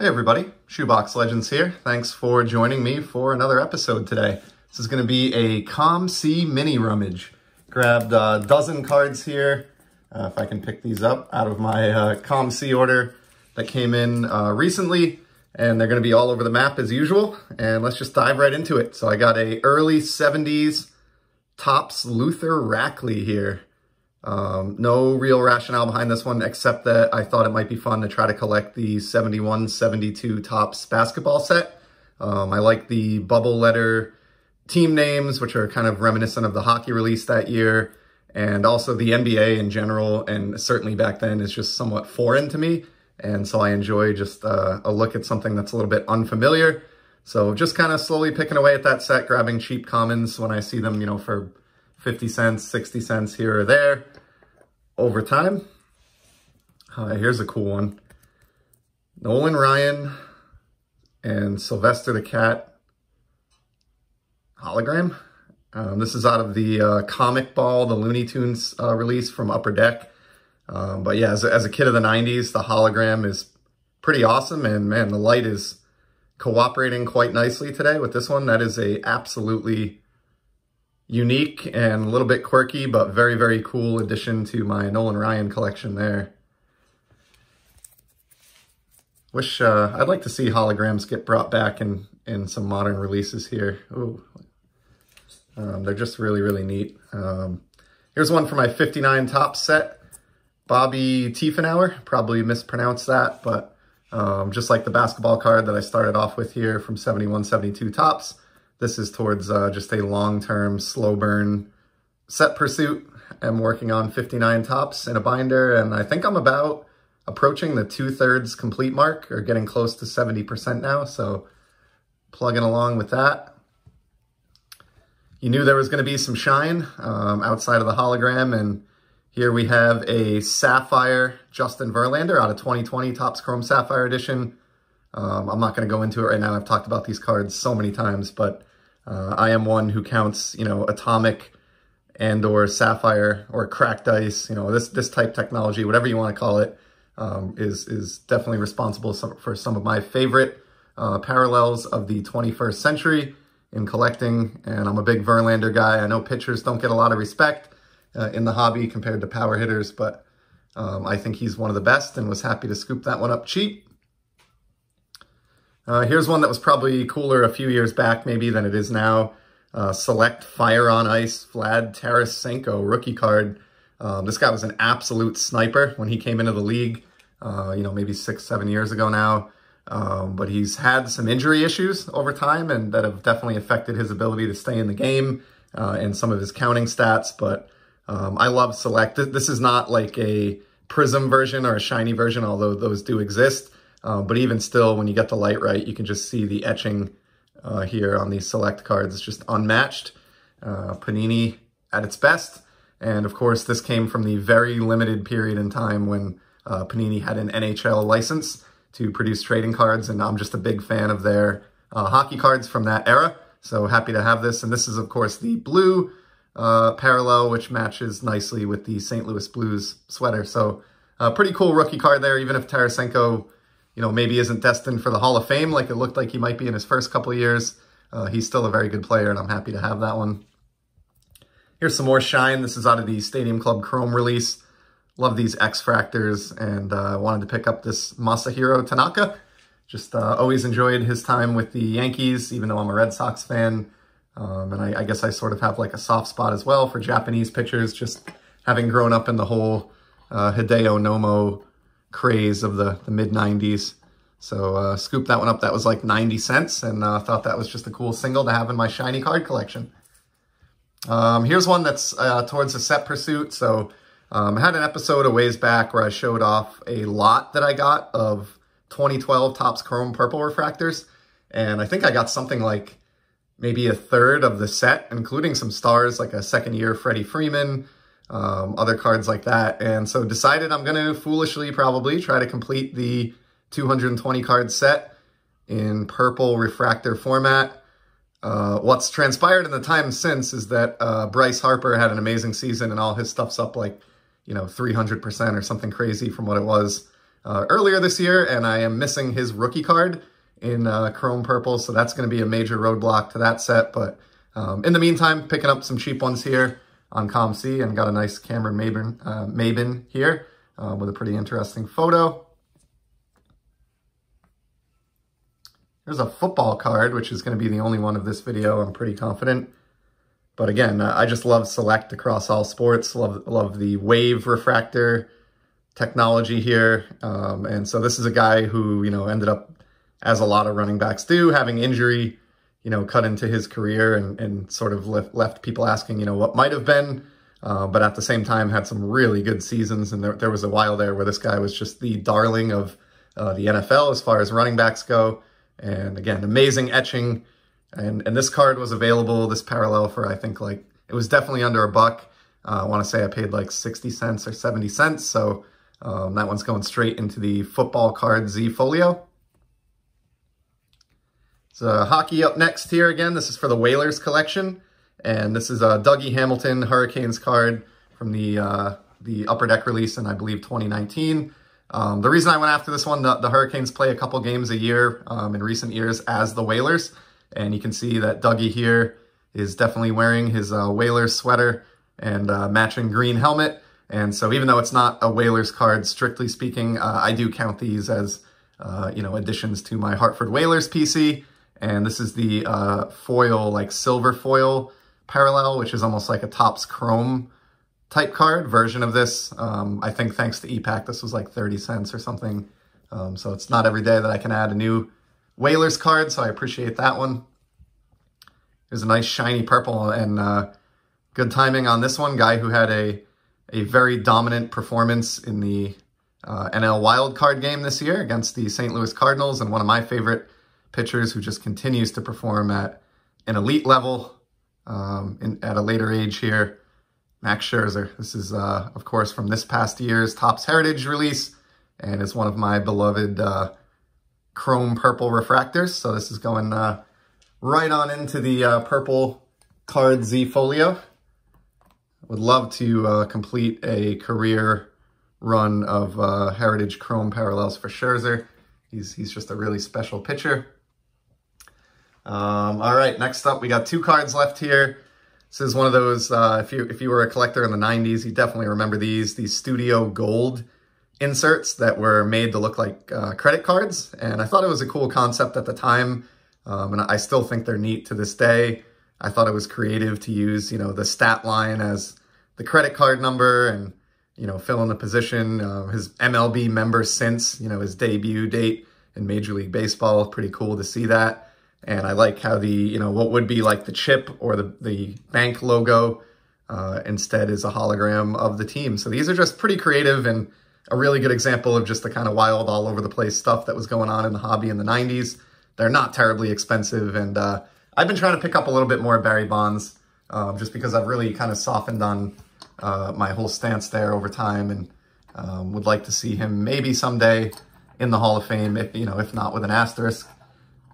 Hey everybody, Shoebox Legends here. Thanks for joining me for another episode today. This is going to be a COMC mini rummage. Grabbed a dozen cards here, uh, if I can pick these up, out of my uh, COMC order that came in uh, recently. And they're going to be all over the map as usual. And let's just dive right into it. So I got a early 70s Topps Luther Rackley here. Um, no real rationale behind this one, except that I thought it might be fun to try to collect the 71-72 Topps basketball set. Um, I like the bubble letter team names, which are kind of reminiscent of the hockey release that year, and also the NBA in general, and certainly back then is just somewhat foreign to me. And so I enjoy just uh, a look at something that's a little bit unfamiliar. So just kind of slowly picking away at that set, grabbing cheap commons when I see them, you know, for 50 cents, 60 cents here or there over time. Uh, here's a cool one. Nolan Ryan and Sylvester the Cat hologram. Um, this is out of the uh, Comic Ball, the Looney Tunes uh, release from Upper Deck. Um, but yeah, as a, as a kid of the 90s, the hologram is pretty awesome. And man, the light is cooperating quite nicely today with this one. That is a absolutely unique and a little bit quirky, but very, very cool addition to my Nolan Ryan collection there. Wish, uh, I'd like to see holograms get brought back in, in some modern releases here. Ooh. Um, they're just really, really neat. Um, here's one for my 59 Topps set. Bobby Tiefenauer, probably mispronounced that, but um, just like the basketball card that I started off with here from 71, 72 Topps, this is towards uh, just a long-term slow burn set pursuit. I'm working on 59 Topps in a binder, and I think I'm about approaching the two-thirds complete mark, or getting close to 70% now, so plugging along with that. You knew there was going to be some shine um, outside of the hologram, and here we have a Sapphire Justin Verlander out of 2020 Topps Chrome Sapphire Edition. Um, I'm not going to go into it right now. I've talked about these cards so many times, but uh, I am one who counts, you know, atomic and or sapphire or cracked ice, you know, this this type technology, whatever you want to call it, um, is is definitely responsible for some of my favorite uh, parallels of the 21st century in collecting. And I'm a big Verlander guy. I know pitchers don't get a lot of respect uh, in the hobby compared to power hitters, but um, I think he's one of the best and was happy to scoop that one up cheap. Uh, here's one that was probably cooler a few years back maybe than it is now. Uh, select Fire on Ice Vlad Tarasenko rookie card. Um, this guy was an absolute sniper when he came into the league, uh, you know, maybe six, seven years ago now. Um, but he's had some injury issues over time and that have definitely affected his ability to stay in the game uh, and some of his counting stats. But um, I love Select. This is not like a Prism version or a shiny version, although those do exist. Um, but even still, when you get the light right, you can just see the etching uh, here on these select cards. It's just unmatched. Uh, Panini at its best. And of course, this came from the very limited period in time when uh, Panini had an NHL license to produce trading cards. And I'm just a big fan of their uh, hockey cards from that era. So happy to have this. And this is, of course, the blue uh, parallel, which matches nicely with the St. Louis Blues sweater. So uh, pretty cool rookie card there, even if Tarasenko you know, maybe isn't destined for the Hall of Fame like it looked like he might be in his first couple years. Uh, he's still a very good player, and I'm happy to have that one. Here's some more shine. This is out of the Stadium Club Chrome release. Love these X-Fractors, and uh, wanted to pick up this Masahiro Tanaka. Just uh, always enjoyed his time with the Yankees, even though I'm a Red Sox fan. Um, and I, I, guess I sort of have like a soft spot as well for Japanese pitchers, just having grown up in the whole uh, Hideo Nomo craze of the, the mid-90s. So uh, scooped that one up. That was like 90 cents and uh, thought that was just a cool single to have in my shiny card collection. Um, here's one that's uh, towards a set pursuit. So um, I had an episode a ways back where I showed off a lot that I got of 2012 Topps Chrome Purple Refractors. And I think I got something like maybe a third of the set, including some stars like a second year Freddie Freeman, um, other cards like that. And so decided I'm going to foolishly probably try to complete the 220 card set in purple refractor format. Uh, what's transpired in the time since is that uh, Bryce Harper had an amazing season and all his stuff's up like, you know, 300% or something crazy from what it was uh, earlier this year, and I am missing his rookie card in uh, chrome purple, so that's going to be a major roadblock to that set. But um, in the meantime, picking up some cheap ones here on COMC and got a nice Cameron Maybin, uh, Maybin here uh, with a pretty interesting photo. There's a football card, which is going to be the only one of this video, I'm pretty confident. But again, uh, I just love Select across all sports, love, love the wave refractor technology here. Um, and so this is a guy who, you know, ended up, as a lot of running backs do, having injury, you know, cut into his career and, and sort of left, left people asking, you know, what might have been. Uh, but at the same time, had some really good seasons. And there, there was a while there where this guy was just the darling of uh, the NFL as far as running backs go. And again, amazing etching. And, and this card was available, this parallel for, I think, like, it was definitely under a buck. Uh, I want to say I paid like 60 cents or 70 cents. So um, that one's going straight into the football card Z folio. So hockey up next here again. This is for the Whalers collection. And this is a Dougie Hamilton Hurricanes card from the uh, the Upper Deck release in, I believe, 2019. Um, the reason I went after this one, the, the Hurricanes play a couple games a year um, in recent years as the Whalers. And you can see that Dougie here is definitely wearing his uh, Whalers sweater and uh, matching green helmet. And so even though it's not a Whalers card, strictly speaking, uh, I do count these as, uh, you know, additions to my Hartford Whalers PC. And this is the uh, foil, like silver foil parallel, which is almost like a Topps Chrome type card version of this. Um, I think thanks to e-Pack, this was like 30 cents or something. Um, so it's not every day that I can add a new Whalers card, so I appreciate that one. There's a nice shiny purple and uh, good timing on this one. Guy who had a a very dominant performance in the uh, NL wildcard game this year against the St. Louis Cardinals and one of my favorite pitchers who just continues to perform at an elite level um, in, at a later age here. Max Scherzer. This is, uh, of course, from this past year's Topps Heritage release, and it's one of my beloved uh, chrome purple refractors. So this is going uh, right on into the uh, purple card Z folio. Would love to uh, complete a career run of uh, Heritage Chrome parallels for Scherzer. He's, he's just a really special pitcher. Um, all right, next up, we got two cards left here. This is one of those, uh, if, you, if you were a collector in the 90s, you definitely remember these, these Studio Gold inserts that were made to look like uh, credit cards. And I thought it was a cool concept at the time. Um, and I still think they're neat to this day. I thought it was creative to use, you know, the stat line as the credit card number and, you know, fill in the position. Uh, his MLB member since, you know, his debut date in Major League Baseball. Pretty cool to see that. And I like how the, you know, what would be like the chip or the, the bank logo uh, instead is a hologram of the team. So these are just pretty creative and a really good example of just the kind of wild all over the place stuff that was going on in the hobby in the 90s. They're not terribly expensive. And uh, I've been trying to pick up a little bit more Barry Bonds uh, just because I've really kind of softened on uh, my whole stance there over time and um, would like to see him maybe someday in the Hall of Fame, if you know, if not with an asterisk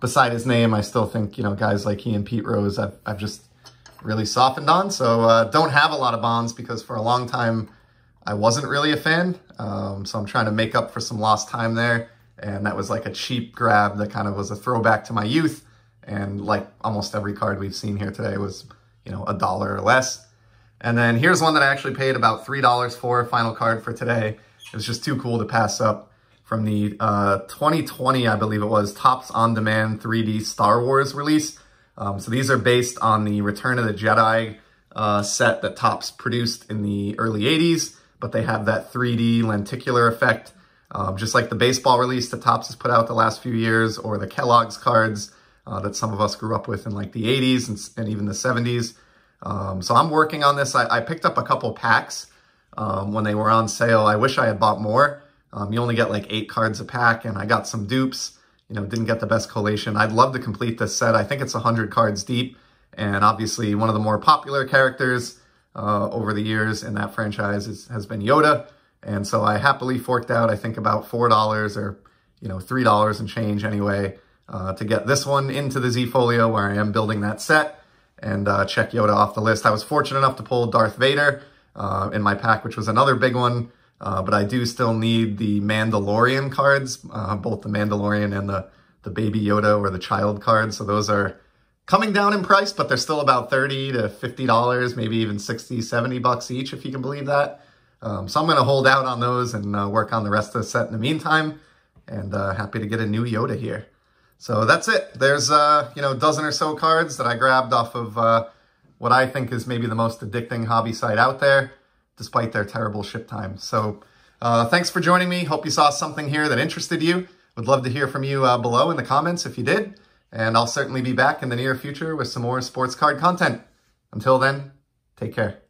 beside his name. I still think, you know, guys like he and Pete Rose, I've, I've just really softened on. So uh, don't have a lot of bonds because for a long time I wasn't really a fan. Um, so I'm trying to make up for some lost time there. And that was like a cheap grab that kind of was a throwback to my youth. And like almost every card we've seen here today was, you know, a dollar or less. And then here's one that I actually paid about $3 for, final card for today. It was just too cool to pass up from the uh, 2020, I believe it was, Topps On Demand 3D Star Wars release. Um, so these are based on the Return of the Jedi uh, set that Topps produced in the early 80s, but they have that 3D lenticular effect, um, just like the baseball release that Topps has put out the last few years, or the Kellogg's cards uh, that some of us grew up with in like the 80s and, and even the 70s. Um, so I'm working on this. I, I picked up a couple packs um, when they were on sale. I wish I had bought more. Um, you only get like eight cards a pack, and I got some dupes. You know, didn't get the best collation. I'd love to complete this set. I think it's 100 cards deep, and obviously one of the more popular characters uh, over the years in that franchise is, has been Yoda. And so I happily forked out, I think, about $4 or, you know, $3 and change anyway uh, to get this one into the Z Folio where I am building that set and uh, check Yoda off the list. I was fortunate enough to pull Darth Vader uh, in my pack, which was another big one Uh, but I do still need the Mandalorian cards, uh, both the Mandalorian and the, the Baby Yoda or the child cards. So those are coming down in price, but they're still about 30 to $50, maybe even 60, 70 bucks each, if you can believe that. Um, so I'm going to hold out on those and uh, work on the rest of the set in the meantime. And uh, happy to get a new Yoda here. So that's it. There's, uh, you know, a dozen or so cards that I grabbed off of uh, what I think is maybe the most addicting hobby site out there despite their terrible ship time. So uh, thanks for joining me. Hope you saw something here that interested you. Would love to hear from you uh, below in the comments if you did. And I'll certainly be back in the near future with some more sports card content. Until then, take care.